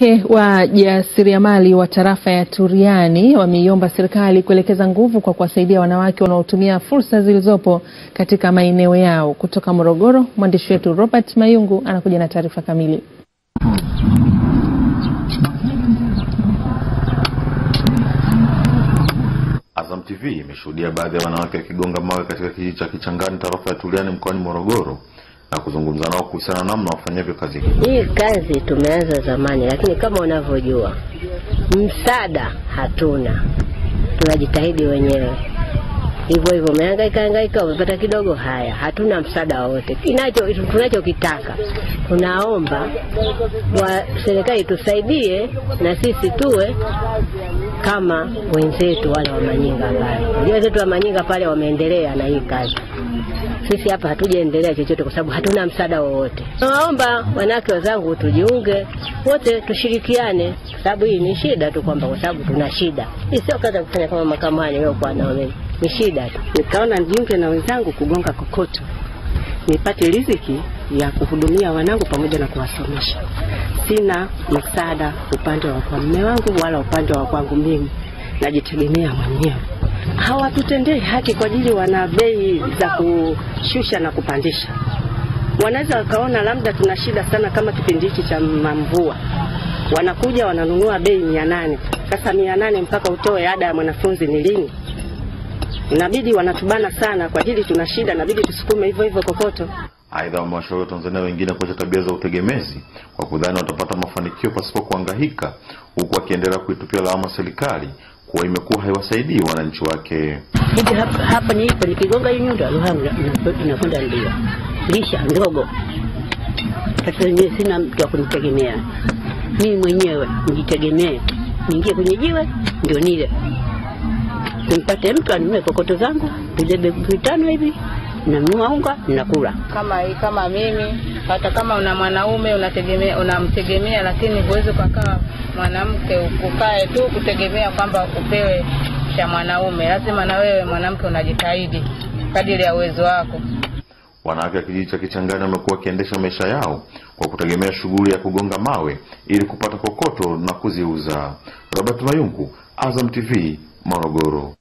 Wanawake wajasiriamali wa tarafa ya Turiani wameiomba serikali kuelekeza nguvu kwa kuwasaidia wanawake wanaotumia fursa zilizopo katika maeneo yao. Kutoka Morogoro, mwandishi wetu Robert Mayungu anakuja na taarifa kamili. Azam TV imeshuhudia baadhi ya wanawake wakigonga mawe katika kijiji cha Kichangani tarafa ya Turiani mkoani Morogoro na kuzungumza nao kuhusiana na namna wafanyavyo kazi hii. Hii kazi tumeanza zamani, lakini kama unavyojua msaada hatuna, tunajitahidi wenyewe hivyo hivyo, umehangaika hangaika, umepata kidogo, haya, hatuna msaada wowote. Kinacho tunachokitaka tunaomba wa serikali tusaidie na sisi tuwe kama wenzetu wale wa Manyinga pale. Unajua wenzetu wa Manyinga pale wameendelea na hii kazi sisi hapa hatujaendelea chochote kwa sababu hatuna msaada wowote. Nawaomba wanawake wenzangu tujiunge wote, tushirikiane, kwa sababu hii ni shida tu, kwamba kwa sababu tuna shida hii, sio kazi ya kufanya kama makamani niliokuwa nao mimi, ni shida tu. Nikaona nijiunge na wenzangu kugonga kokoto nipate riziki ya kuhudumia wanangu pamoja na kuwasomesha. Sina msaada upande wa kwa mume wangu wala upande wa kwangu mimi, najitegemea mwenyewe hawatutendei haki kwa ajili wana bei za kushusha na kupandisha. Wanaweza wakaona labda tuna shida sana kama kipindi hiki cha mvua, wanakuja wananunua bei mia nane. Sasa mia nane mpaka utoe ada ya mwanafunzi ni lini? Inabidi wanatubana sana kwa ajili tuna shida, inabidi tusukume hivyo hivyo kokoto. Aidha, wamewashauri Watanzania wengine kuacha tabia za utegemezi kwa kudhani watapata mafanikio pasipo kuangahika huku akiendelea kuitupia lawama serikali kuwa imekuwa haiwasaidii wananchi wake. Hapa, hapa nilipo nikigonga hii nyundo inakwenda ndio lisha ndogo. Mimi sina mtu wa kunitegemea, mimi mwenyewe nijitegemee, niingie kwenye jiwe ndio nile, nimpate mtu anunue kokoto zangu vibebe vitano hivi nanunua unga ninakula. Kama kama mimi, hata kama una mwanaume unategemea unamtegemea, lakini huwezi ukakaa mwanamke ukae tu kutegemea kwamba upewe cha mwanaume. Lazima na wewe mwanamke unajitahidi kadiri ya uwezo wako. Wanawake wa kijiji cha Kichangani wamekuwa wakiendesha maisha yao kwa kutegemea shughuli ya kugonga mawe ili kupata kokoto na kuziuza. Robert Mayungu, Azam TV, Morogoro.